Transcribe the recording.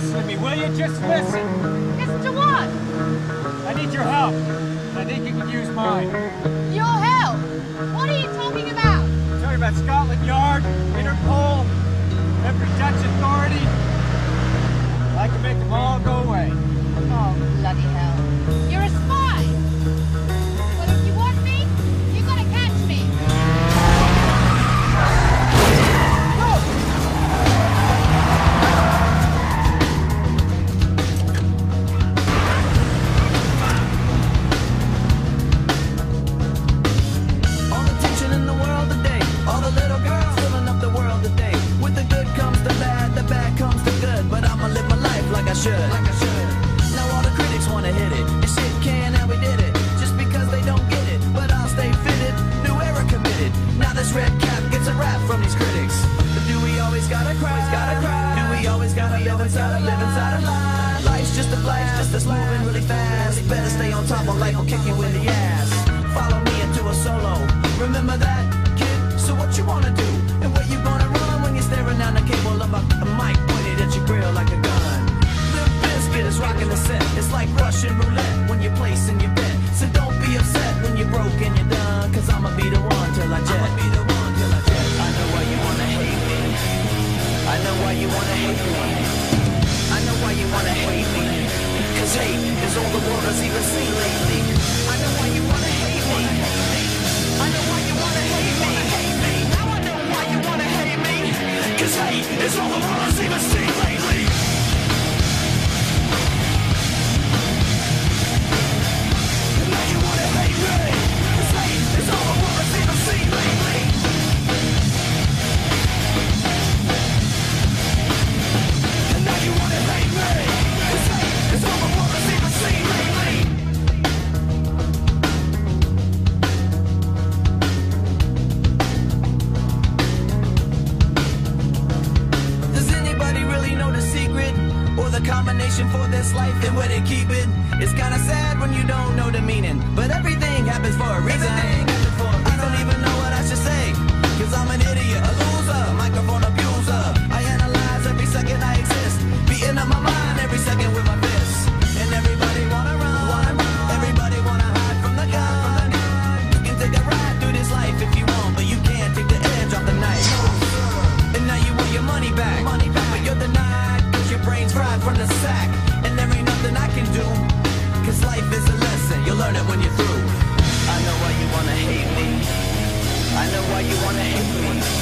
listen to me, will you? Just listen. Listen to what? I need your help. I think you can use mine. Your help? What are you talking about? I'm talking about Scotland Yard, Interpol, every Dutch authority. I can make them all go away. Oh, bloody hell. You're a just moving really fast. Better stay on top or life will kick you in the ass. Follow me into a solo. Remember that, kid? So what you wanna do? And where you gonna run when you're staring down the cable of a, a mic pointed at your grill like a gun? The biscuit is rocking the set. It's like Russian roulette when you're placing your bet. So don't be upset when you're broke and you're done. Cause I'ma be the one till I jet. I'ma be the one till I jet. I know why you wanna hate me. I know why you wanna hate me. World even seen lately. I know why you wanna hate me. I know why you wanna hate me. Now I know why you wanna hate me. Cause hate is all the really know the secret? Or the combination for this life and where they keep it? It's kinda sad when you don't know the meaning. But everything happens for a reason. I don't even it when you're through. I know why you wanna hate me. I know why you wanna hate me.